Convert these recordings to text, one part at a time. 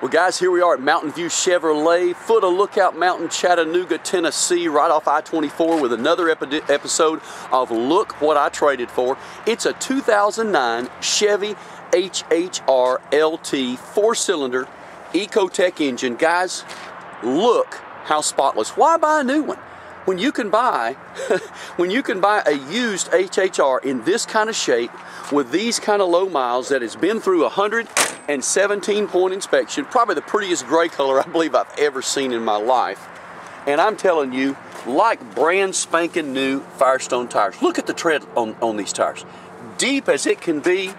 Well, guys, here we are at Mountain View Chevrolet, foot of Lookout Mountain, Chattanooga, Tennessee, right off I-24 with another epi episode of Look What I Traded For. It's a 2009 Chevy HHR LT four-cylinder Ecotec engine. Guys, look how spotless. Why buy a new one? When you can buy when you can buy a used HHR in this kind of shape with these kind of low miles that has been through a 117 point inspection, probably the prettiest gray color I believe I've ever seen in my life. And I'm telling you, like brand spanking new Firestone tires. Look at the tread on, on these tires. Deep as it can be,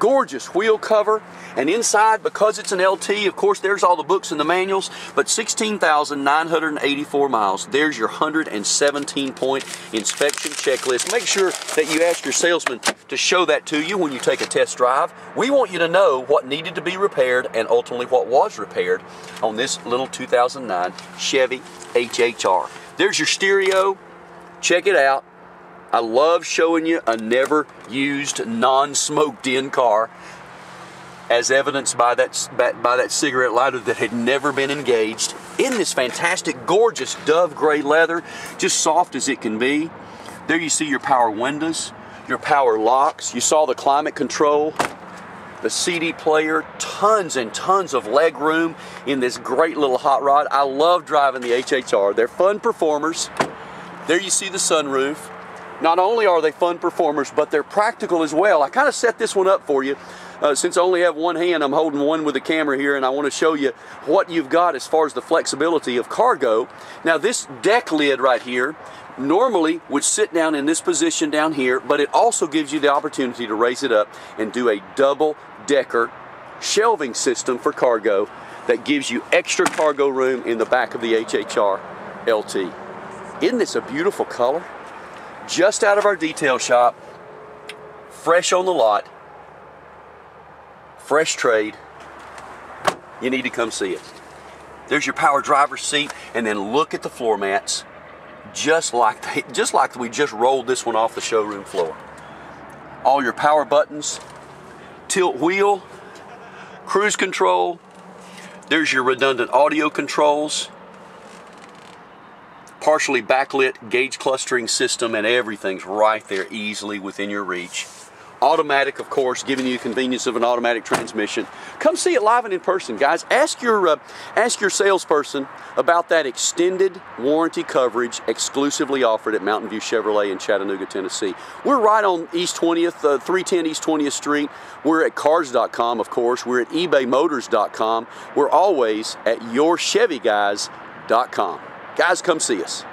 gorgeous wheel cover. And inside, because it's an LT, of course, there's all the books and the manuals, but 16,984 miles. There's your 117 point inspection checklist. Make sure that you ask your salesman to show that to you when you take a test drive. We want you to know what needed to be repaired and ultimately what was repaired on this little 2009 Chevy HHR. There's your stereo. Check it out. I love showing you a never used, non smoked in car as evidenced by that, by that cigarette lighter that had never been engaged in this fantastic, gorgeous dove gray leather, just soft as it can be. There you see your power windows, your power locks. You saw the climate control, the CD player, tons and tons of leg room in this great little hot rod. I love driving the HHR. They're fun performers. There you see the sunroof. Not only are they fun performers, but they're practical as well. I kind of set this one up for you. Uh, since I only have one hand, I'm holding one with the camera here, and I want to show you what you've got as far as the flexibility of cargo. Now, this deck lid right here normally would sit down in this position down here, but it also gives you the opportunity to raise it up and do a double decker shelving system for cargo that gives you extra cargo room in the back of the HHR LT. Isn't this a beautiful color? Just out of our detail shop, fresh on the lot, fresh trade. You need to come see it. There's your power driver's seat, and then look at the floor mats, just like they, just like we just rolled this one off the showroom floor. All your power buttons, tilt wheel, cruise control. There's your redundant audio controls partially backlit gauge clustering system and everything's right there easily within your reach. Automatic, of course, giving you the convenience of an automatic transmission. Come see it live and in person, guys. Ask your uh, ask your salesperson about that extended warranty coverage exclusively offered at Mountain View Chevrolet in Chattanooga, Tennessee. We're right on East 20th, uh, 310 East 20th Street. We're at Cars.com, of course. We're at eBayMotors.com. We're always at YourChevyGuys.com. Guys, come see us.